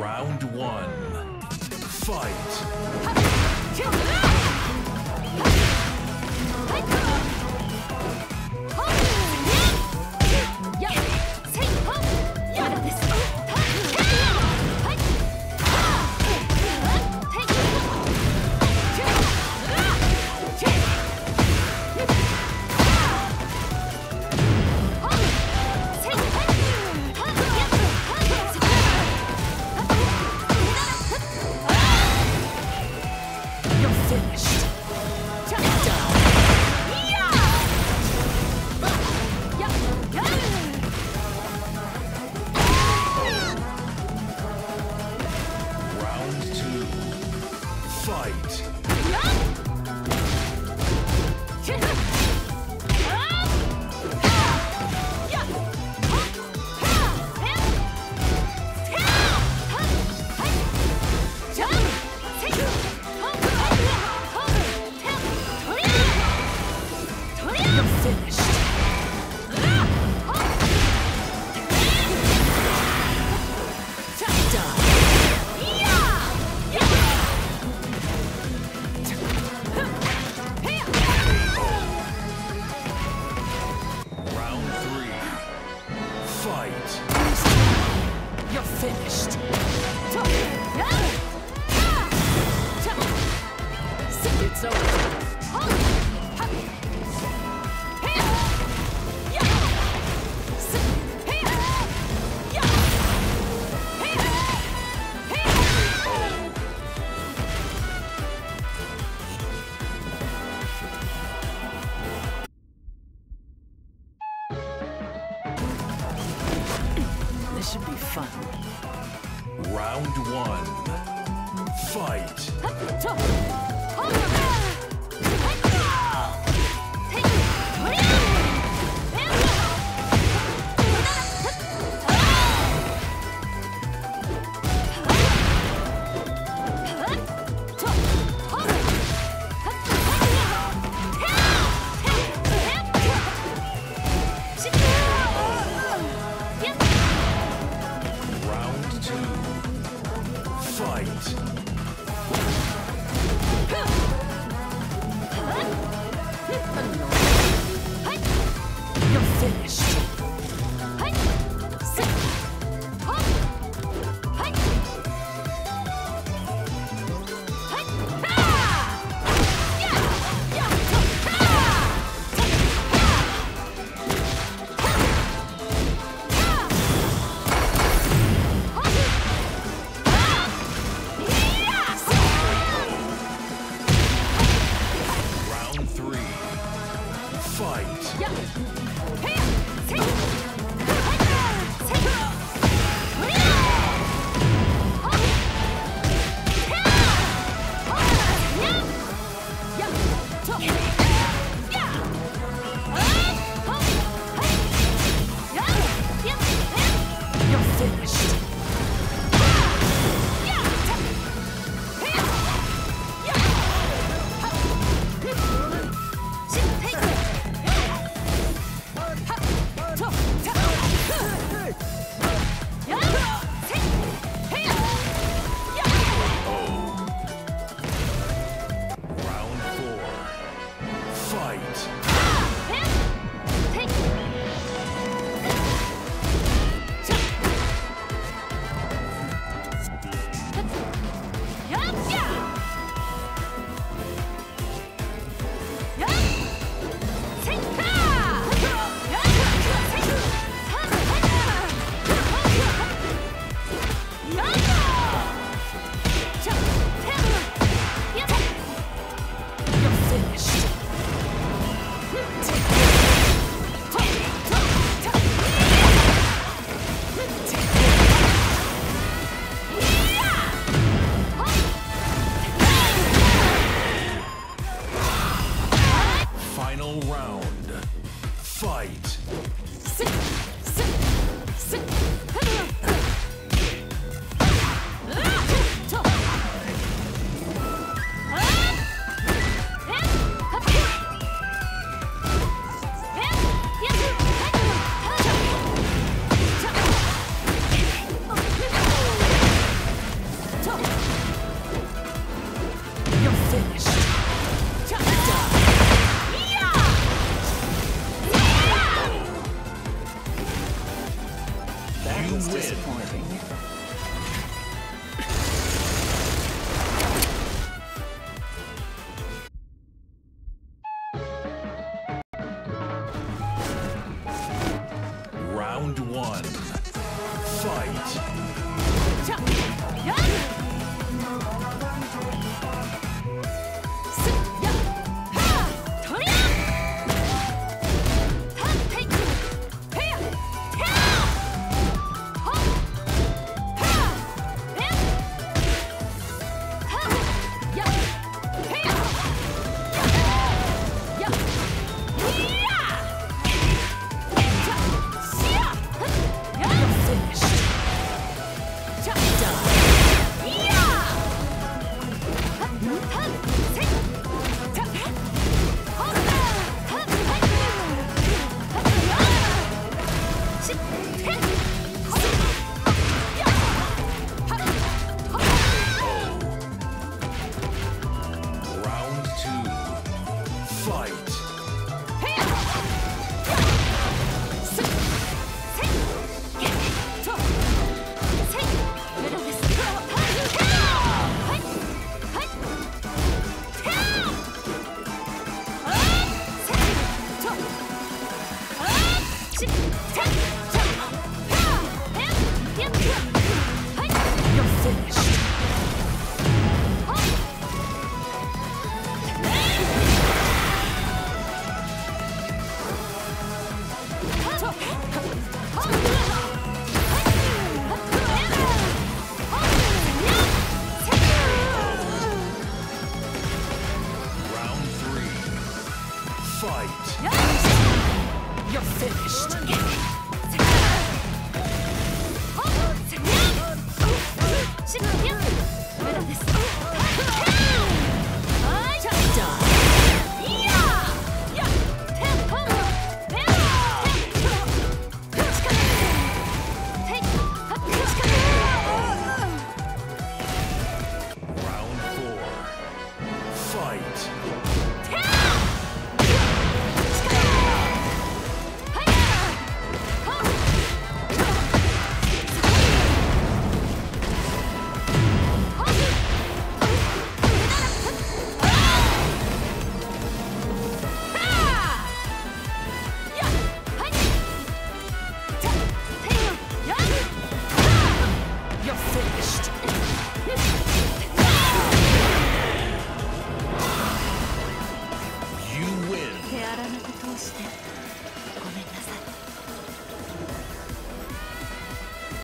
Round one. Fight. You're finished. It's over. Round one. Fight. Fight. Fight. Final round. Fight. was Round one. Fight. You're finished.